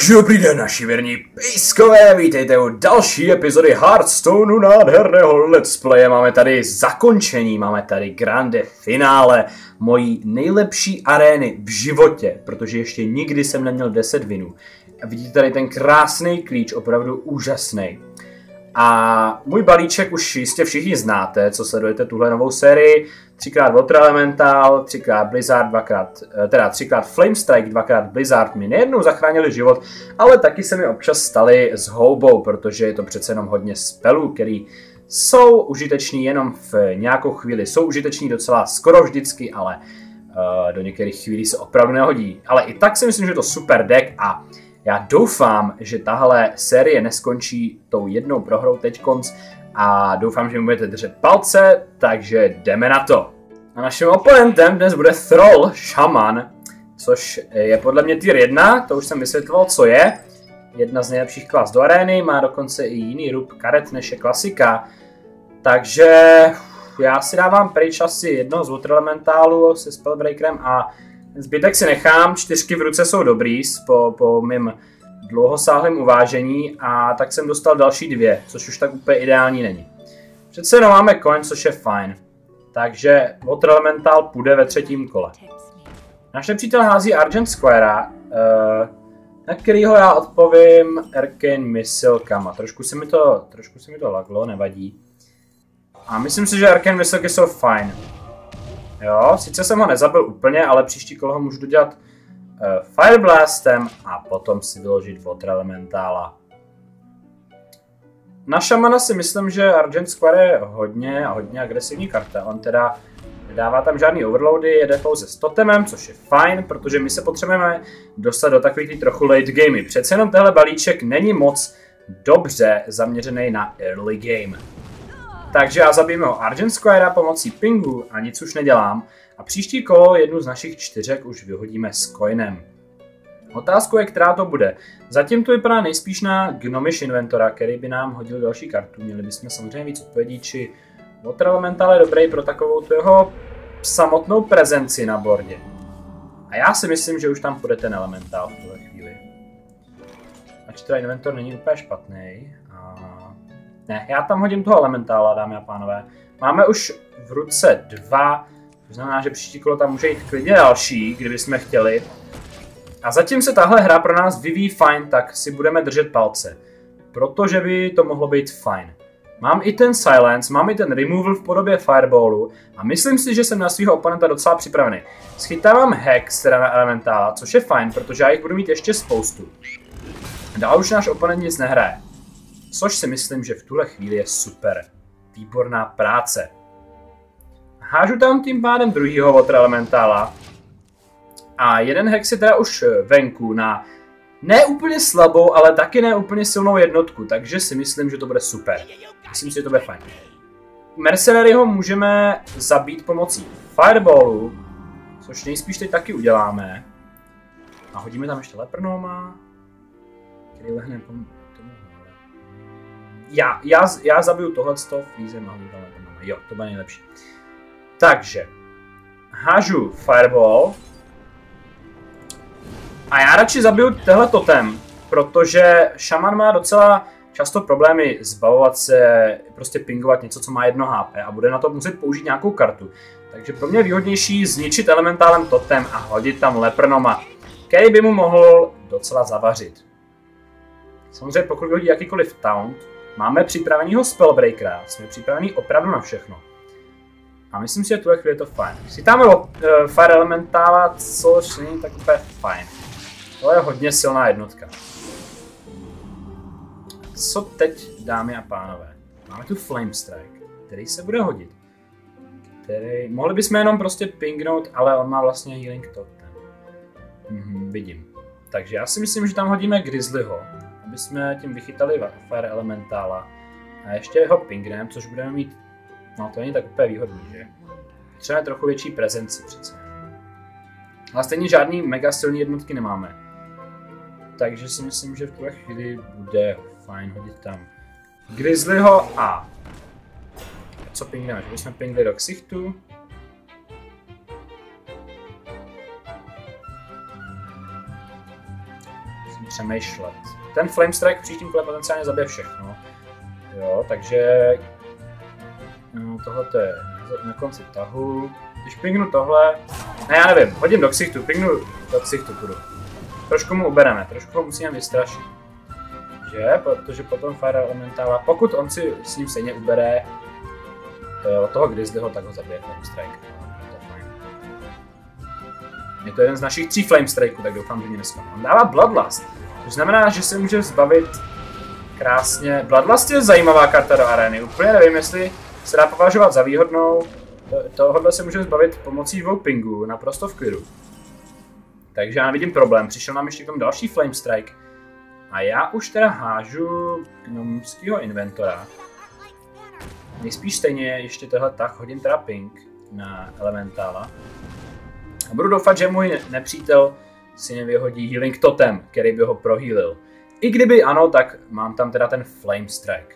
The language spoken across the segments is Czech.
Takže dobrý den, naši věrní pejskové, vítejte u další epizody Hearthstoneu nádherného let's playe. Máme tady zakončení, máme tady grande finále mojí nejlepší arény v životě, protože ještě nikdy jsem neměl 10 vinů. A vidíte tady ten krásný klíč, opravdu úžasný. A můj balíček už jistě všichni znáte, co sledujete tuhle novou sérii. Třikrát Water Elemental, třikrát Blizzard, dvakrát, eh, teda třikrát Flame Strike, dvakrát Blizzard mi nejednou zachránili život, ale taky se mi občas stali s houbou, protože je to přece jenom hodně spelů, který jsou užiteční jenom v nějakou chvíli. Jsou užiteční docela skoro vždycky, ale uh, do některých chvílí se opravdu nehodí. Ale i tak si myslím, že je to super deck a já doufám, že tahle série neskončí tou jednou prohrou teď konc a doufám, že mi budete držet palce, takže jdeme na to. A naším oponentem dnes bude Thrall Shaman, což je podle mě tier 1, to už jsem vysvětloval, co je. Jedna z nejlepších klas do arény, má dokonce i jiný rub karet než je klasika. Takže já si dávám pryč asi jedno z Water Elementálu se Spellbreakerem a Zbytek si nechám, čtyřky v ruce jsou dobrý po, po mým dlouhosáhlém uvážení a tak jsem dostal další dvě, což už tak úplně ideální není. Přece jenom máme coin, což je fajn. Takže Water Elemental půjde ve třetím kole. Náš nepřítel hází Argent Square, uh, na kterýho já odpovím Arcane Missilkama. Trošku se mi to, trošku se mi to laglo, nevadí. A myslím si, že Arcane Missilky jsou fajn. Jo, sice jsem ho nezabil úplně, ale příští kolo ho můžu dodělat uh, Fireblastem a potom si vyložit Water Elementála. Na šamana si myslím, že Argent Square je hodně, hodně agresivní karta. On teda nedává tam žádný overloady, jede pouze s totemem, což je fajn, protože my se potřebujeme dostat do takových trochu late gamey. Přece jenom tenhle balíček není moc dobře zaměřený na early game. Takže já zabijeme ho Argent Squire pomocí pingu a nic už nedělám. A příští kolo jednu z našich čtyřek už vyhodíme s coinem. Otázkou je, která to bude. Zatím to vypadá nejspíš na Gnomish Inventora, který by nám hodil další kartu. Měli bychom samozřejmě víc odpovědí, či Water Elemental je dobrý pro takovou tu jeho samotnou prezenci na bordě. A já si myslím, že už tam půjde ten Elemental v tuhle chvíli. Ač teda Inventor není úplně špatný. Ne, já tam hodím toho elementála, dámy a pánové. Máme už v ruce dva, to znamená, že příští kolo tam může jít klidně další, kdyby jsme chtěli. A zatím se tahle hra pro nás vyvíjí fajn, tak si budeme držet palce. Protože by to mohlo být fajn. Mám i ten silence, mám i ten removal v podobě fireballu a myslím si, že jsem na svého oponenta docela připravený. Schytávám hex teda na elementála, což je fajn, protože já jich budu mít ještě spoustu. Dál už náš oponent nic nehraje. Což si myslím, že v tuhle chvíli je super. Výborná práce. Hážu tam tím pádem druhýho Water Elementála. A jeden hex je teda už venku na ne úplně slabou, ale taky ne úplně silnou jednotku, takže si myslím, že to bude super. Myslím si, že to bude fajn. Mercenaryho můžeme zabít pomocí Fireballu, což nejspíš teď taky uděláme. A hodíme tam ještě Lepernoma, který lehne já, já, já zabiju tohleto, Freeze tam Jo, to bude nejlepší. Takže, hážu Fireball. A já radši zabiju tehle totem, protože šaman má docela často problémy zbavovat se, prostě pingovat něco, co má jedno HP a bude na to muset použít nějakou kartu. Takže pro mě výhodnější zničit elementálem totem a hodit tam Lepernoma, který by mu mohl docela zavařit. Samozřejmě pokud hodí jakýkoliv taunt, Máme připravenýho Spellbreakera, jsme připravený opravdu na všechno. A myslím si, že tuhle chvíli je to fajn. Tam uh, Fire Elementála, což není tak úplně fajn. To je hodně silná jednotka. Co teď, dámy a pánové? Máme tu Flame Strike, který se bude hodit. Který... Mohli bychom jenom prostě pingnout, ale on má vlastně healing totem. Mhm, vidím. Takže já si myslím, že tam hodíme Grizzlyho aby jsme tím vychytali Fire Elementála a ještě jeho pingrem, což budeme mít, no to není tak úplně výhodný, že? Třeba trochu větší prezenci přece. Ale stejně žádný mega silný jednotky nemáme. Takže si myslím, že v tuhle chvíli bude fajn hodit tam Grizzlyho a co pingneme? Že bychom pingli do ksichtu. přemýšlet. Ten Flame Strike v příštím kole potenciálně zabije všechno. Jo, takže... No, tohle je na konci tahu. Když pingnu tohle... Ne, já nevím, hodím do ksichtu, pingnu do ksichtu půjdu. Trošku mu ubereme, trošku ho musíme vystrašit. Že? Protože potom Fire Elementála, pokud on si s ním stejně ubere uh, od toho Grizzlyho, tak ho zabije Flame Strike. Je to jeden z našich tří Flame Strikeů, tak doufám, že mě nesklamá. On dává Bloodlust, což znamená, že se může zbavit krásně. Bloodlust je zajímavá karta do arény, úplně nevím, jestli se dá považovat za výhodnou. Tohle se může zbavit pomocí dvou pingů, naprosto v klidu. Takže já nevidím problém, přišel nám ještě k tomu další Flame Strike. A já už teda hážu gnomského inventora. Nejspíš stejně ještě tohle tak hodím teda ping na elementála. A budu doufat, že můj nepřítel si nevyhodí healing totem, který by ho prohýlil. I kdyby ano, tak mám tam teda ten Flame Strike.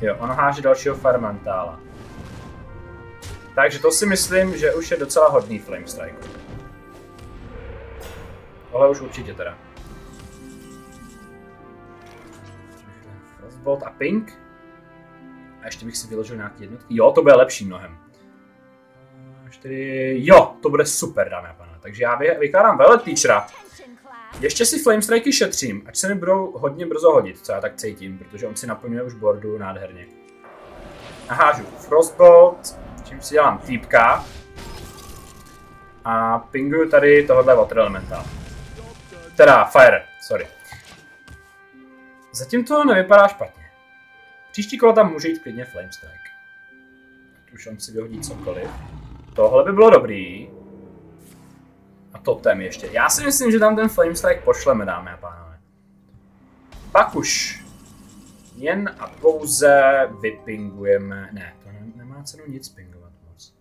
Jo, on háže dalšího Farmantála. Takže to si myslím, že už je docela hodný Flame Strike. Tohle už určitě teda. Frostbolt a Pink. A ještě bych si vyložil nějaký jednotky. Jo, to bude lepší mnohem. 4, jo, to bude super, dámy a pánové. Takže já vykládám Velvet Teachera. Ještě si Flame Strikey šetřím, ať se mi budou hodně brzo hodit, co já tak cítím, protože on si naplňuje už boardu nádherně. A hážu Frostbolt, čím si dělám týpka. A pinguju tady tohle Water Elemental. Teda Fire, sorry. Zatím to nevypadá špatně. Příští kolo tam může jít klidně Flame Strike. Už on si vyhodí cokoliv. Tohle by bylo dobrý. A totem ještě. Já si myslím, že tam ten Flame Strike pošleme, dámy a pánové. Pak už jen a pouze vypingujeme... Ne, to ne, nemá cenu nic pingovat moc.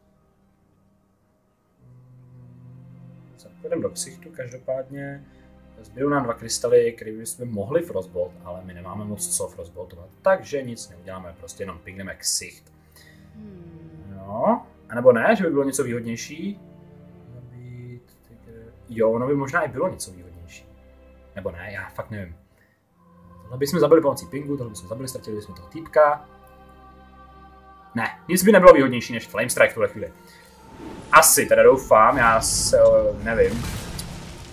Zapůjdeme do ksichtu každopádně. Zbydou nám dva krystaly, které bychom mohli frostbolt, ale my nemáme moc co frostboltovat, takže nic neuděláme, prostě jenom pingneme ksicht. No, a nebo ne, že by bylo něco výhodnější? Jo, ono by možná i bylo něco výhodnější. Nebo ne, já fakt nevím. Tohle bychom zabili pomocí pingu, tohle bychom zabili, ztratili bychom toho týpka. Ne, nic by nebylo výhodnější než Flame Strike v tuhle chvíli. Asi, teda doufám, já se nevím.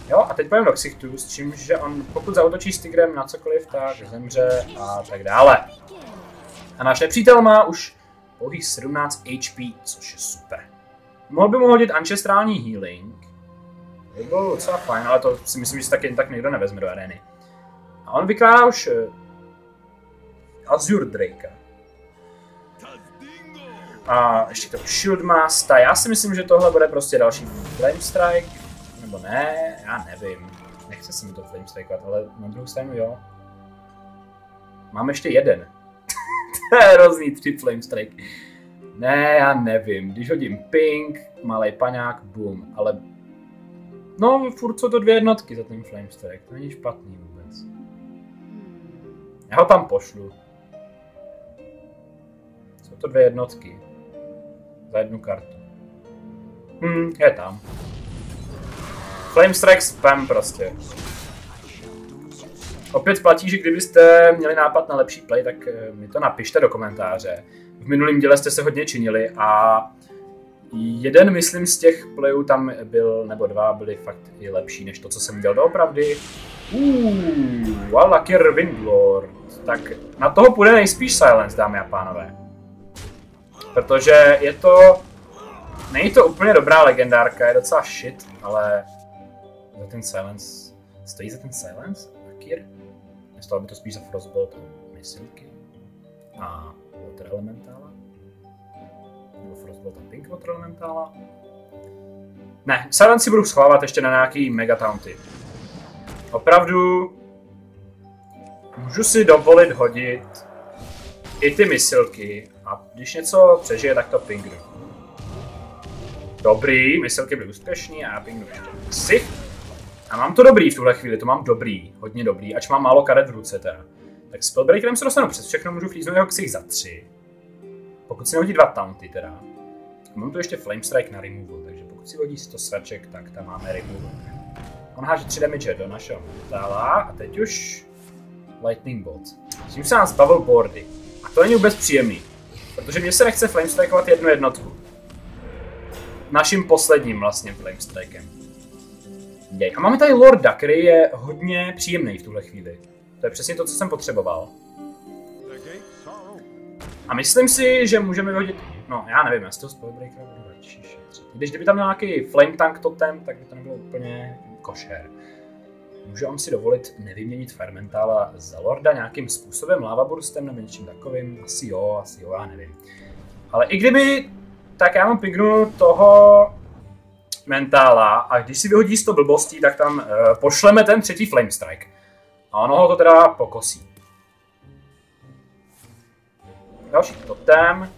Jo, a teď pojďme do Ksichtu, s čím, že on pokud zautočí s Tigrem na cokoliv, tak zemře a tak dále. A náš nepřítel má už pouhých 17 HP, což je super. Mohl by mu hodit ancestrální healing. To by bylo docela fajn, ale to si myslím, že si tak jen tak někdo nevezme do arény. A on vykládá už uh, Azure Drakea. A ještě to Shieldmaster. Já si myslím, že tohle bude prostě další Flame Strike. Nebo ne, já nevím. Nechce se mi to Flame Strikeovat, ale na druhou stranu jo. Mám ještě jeden. to je hrozný tři flame strike. Ne, já nevím. Když hodím ping, malý paňák, boom. Ale no, furt jsou to dvě jednotky za ten flame strike. To není špatný vůbec. Já ho tam pošlu. Jsou to dvě jednotky. Za jednu kartu. Hm, je tam. Flame Strike spam prostě. Opět platí, že kdybyste měli nápad na lepší play, tak eh, mi to napište do komentáře. V minulém díle jste se hodně činili a jeden, myslím, z těch playů tam byl, nebo dva, byly fakt i lepší než to, co jsem dělal doopravdy. Uuu, Walakir Windlord. Tak na toho půjde nejspíš Silence, dámy a pánové. Protože je to... Není to úplně dobrá legendárka, je docela shit, ale za ten Silence... Stojí za ten Silence? Akir? Nestalo by to spíš za Frostbolt a misilky a Water Elementála? Nebo Frostbolt a Pink Water Elementála? Ne, Silence si budu schovávat ještě na nějaký Mega Taunty. Opravdu můžu si dovolit hodit i ty misilky a když něco přežije, tak to pingnu. Dobrý, misilky byly úspěšný a já pingnu ještě ksicht. A mám to dobrý v tuhle chvíli, to mám dobrý, hodně dobrý, ač mám málo karet v ruce teda. Tak Spellbreakerem se dostanu přes všechno, můžu flíznout jeho ksich za tři. Pokud si nehodí dva taunty teda. Mám tu ještě Flame Strike na removal, takže pokud si hodí 100 sraček, tak tam máme removal. On háže 3 damage do našeho metála a teď už Lightning Bolt. Tím se nám zbavil boardy. A to není vůbec příjemný. Protože mě se nechce flamestrikeovat jednu jednotku. Naším posledním vlastně flamestrikem. Jej. A máme tady Lorda, který je hodně příjemný v tuhle chvíli. To je přesně to, co jsem potřeboval. A myslím si, že můžeme vyhodit... No, já nevím, já z toho Spellbreakera budu radši šetřit. Když kdyby tam měl nějaký Flame Tank totem, tak by to nebylo úplně košer. Může on si dovolit nevyměnit Fermentála za Lorda nějakým způsobem, Lava Burstem nebo něčím takovým? Asi jo, asi jo, já nevím. Ale i kdyby, tak já mám pingnu toho mentála a když si vyhodí 100 blbostí, tak tam uh, pošleme ten třetí Flame Strike. A ono ho to teda pokosí. Další totem.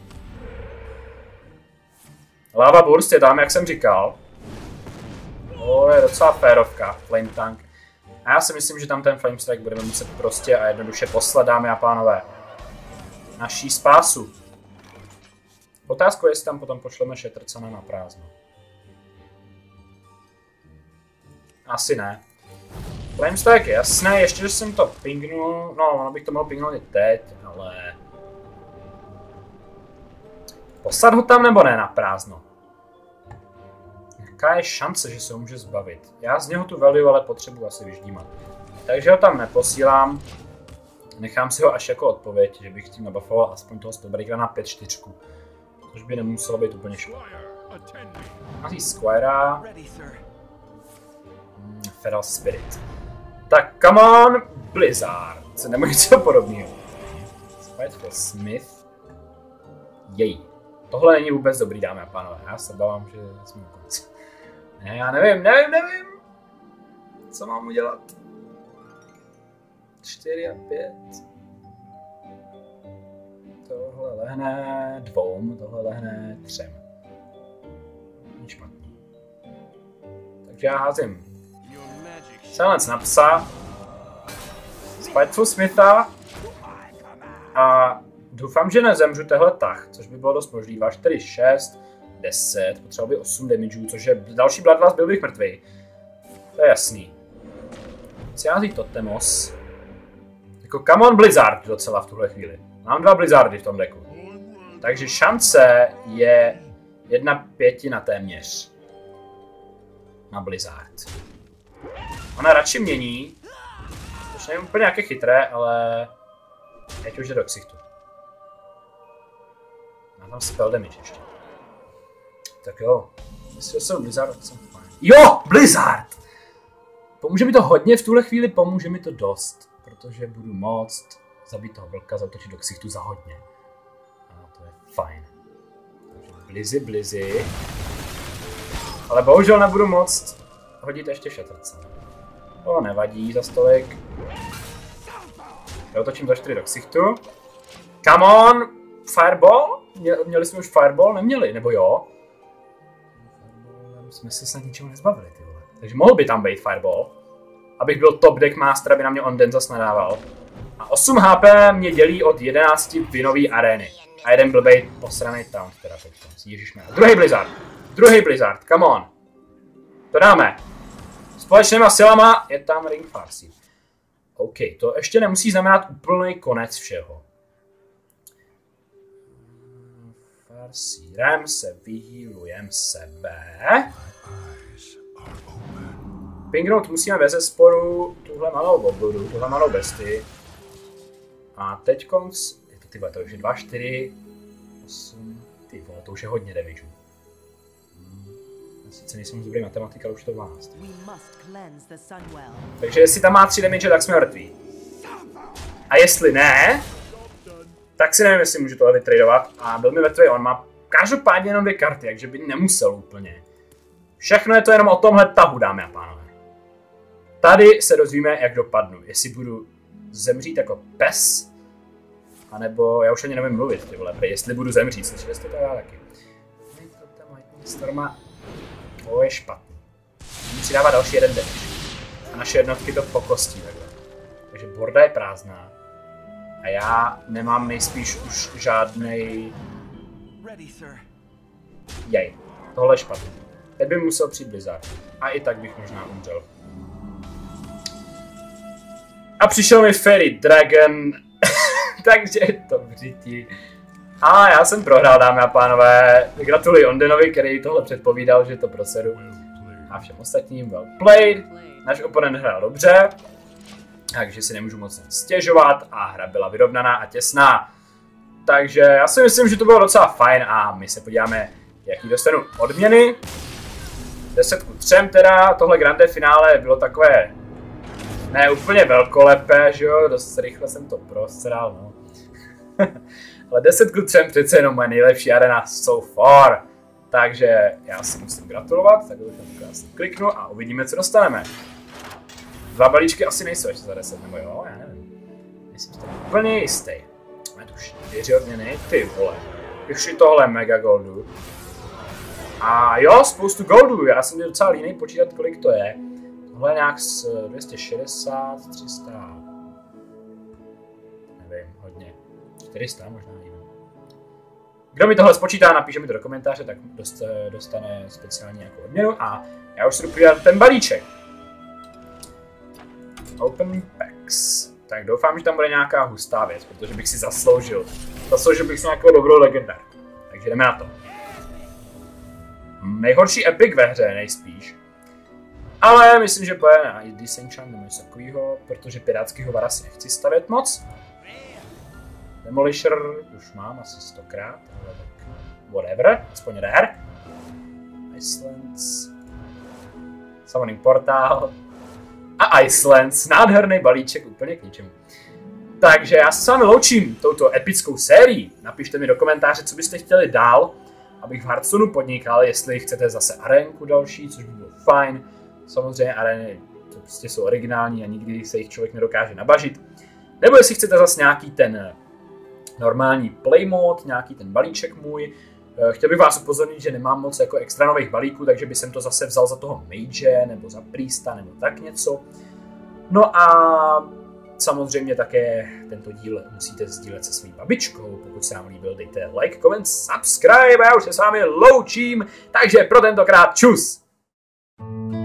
Lava Burst je tam, jak jsem říkal. To je docela férovka, Flame Tank. A já si myslím, že tam ten Flame Strike budeme muset prostě a jednoduše poslat, dámy a pánové. Naší spásu. Otázku je, jestli tam potom pošleme Shattercana na prázdno. Asi ne. Flame Strike je jasné, ještě, že jsem to pingnul, no, ono bych to mohl pingnout i teď, ale... Poslat ho tam nebo ne na prázdno? Jaká je šance, že se ho může zbavit? Já z něho tu value ale potřebuji asi vyždímat. Takže ho tam neposílám. Nechám si ho až jako odpověď, že bych tím nabufoval aspoň toho Spellbreakera na 5-4. Což by nemuselo být úplně špatné. Mazí Squira. Hmm, Feral Spirit. Tak, come on, Blizzard. Nebo něco podobného. Spiteful Smith. Jej. Tohle není vůbec dobrý, dámy a pánové. Já se bavám, že jsme u konci. Ne, já nevím, nevím, nevím. Co mám udělat? 4 a 5. Tohle lehne dvou, tohle lehne třem. Není špatný. Takže já házím Silence na psa, Spiteful Smitha a doufám, že nezemřu tehle tah, což by bylo dost možný. 2, 4, 6, 10, potřeboval by 8 damageů, což je další Bloodlust, byl bych mrtvý. To je jasný. Ciází Totemos. Jako come on Blizzard docela v tuhle chvíli. Mám dva Blizzardy v tom deku. Takže šance je jedna pětina téměř. Na Blizzard. Ona radši mění. Což není úplně nějaké chytré, ale... Teď už jde do ksichtu. Má tam spell damage ještě. Tak jo. Myslel jsem Blizzard, jsem fajn. Jo, Blizzard! Pomůže mi to hodně v tuhle chvíli, pomůže mi to dost. Protože budu moct zabít toho vlka, zautočit do ksichtu za hodně. A to je fajn. Takže blizzy, blizzy. Ale bohužel nebudu moct hodit ještě šetrce. To nevadí za stolik. Já otočím za 4 do ksichtu. Come on! Fireball? Měli jsme už Fireball? Neměli, nebo jo? jsme se snad ničeho nezbavili, ty vole. Takže mohl by tam být Fireball. Abych byl top deck master, aby na mě on den zas nadával. A 8 HP mě dělí od 11 vinový arény. A jeden blbej posraný tam, teda teď. Ježišme. Druhý Blizzard. Druhý Blizzard, come on. To dáme. Společnýma silama je tam Ring Farsi. OK, to ještě nemusí znamenat úplný konec všeho. Sírem se vyhýlujem sebe. Pingnout musíme bez sporu tuhle malou obludu, tuhle malou besty. A teď konc, je to ty vole, to už je 2, 4, 8, ty vole, to už je hodně damage. Hmm. Sice nejsem moc dobrý matematika, ale už to 12. Takže jestli tam má 3 damage, tak jsme mrtví. A jestli ne, tak si nevím, jestli můžu tohle vytradovat. A byl mi mrtvý, on má každopádně jenom dvě karty, takže by nemusel úplně. Všechno je to jenom o tomhle tahu, dámy a pánové. Tady se dozvíme, jak dopadnu. Jestli budu zemřít jako pes, anebo já už ani nevím mluvit, ty vole, jestli budu zemřít, slyšeli jste to já taky. Storma, to je špatný. Dávat další jeden damage. A naše jednotky to pokostí takhle. Takže borda je prázdná. A já nemám nejspíš už žádnej... Jej, tohle je špatný. Teď by musel přijít Blizzard. A i tak bych možná umřel. A přišel mi Fairy Dragon, takže je to vřití. A já jsem prohrál, dámy a pánové. Gratuluji Ondenovi, který tohle předpovídal, že to prosedu. A všem ostatním well played. Náš oponent hrál dobře, takže si nemůžu moc stěžovat a hra byla vyrovnaná a těsná. Takže já si myslím, že to bylo docela fajn a my se podíváme, jaký dostanu odměny. 10 ku 3 teda, tohle grande finále bylo takové ne úplně velkolepé, že jo, dost rychle jsem to prostral, no. Ale 10 ku 3 přece jenom moje nejlepší arena so far. Takže já si musím gratulovat, tak to krásně kliknu a uvidíme, co dostaneme. Dva balíčky asi nejsou ještě za 10, nebo jo, já nevím. Myslím, že to úplně jistý. Máme tu čtyři odměny, ty vole. Ještě tohle mega goldu. A jo, spoustu goldu, já jsem docela línej počítat, kolik to je. Tohle nějak z 260, 300, nevím, hodně. 400 možná jinou. Kdo mi tohle spočítá, napíše mi to do komentáře, tak dost, dostane speciální nějakou odměnu a já už si jdu ten balíček. Open packs. Tak doufám, že tam bude nějaká hustá věc, protože bych si zasloužil. Zasloužil bych si nějakou dobrou legendárku. Takže jdeme na to. Nejhorší epic ve hře, nejspíš. Ale myslím, že bude na Disenchant nebo něco takového, protože pirátského vara si nechci stavět moc. Demolisher už mám asi stokrát, ale tak whatever, aspoň rare. Icelands. Summoning Portal. A Icelands, nádherný balíček úplně k ničemu. Takže já se s vámi loučím touto epickou sérií. Napište mi do komentáře, co byste chtěli dál, abych v Hearthstoneu podnikal, jestli chcete zase arénku další, což by bylo fajn. Samozřejmě arény to prostě jsou originální a nikdy se jich člověk nedokáže nabažit. Nebo jestli chcete zase nějaký ten normální play mode, nějaký ten balíček můj. Eh, chtěl bych vás upozornit, že nemám moc jako extra nových balíků, takže by jsem to zase vzal za toho mage, nebo za priesta, nebo tak něco. No a samozřejmě také tento díl musíte sdílet se svým babičkou. Pokud se vám líbil, dejte like, comment, subscribe a já už se s vámi loučím. Takže pro tentokrát čus! thank you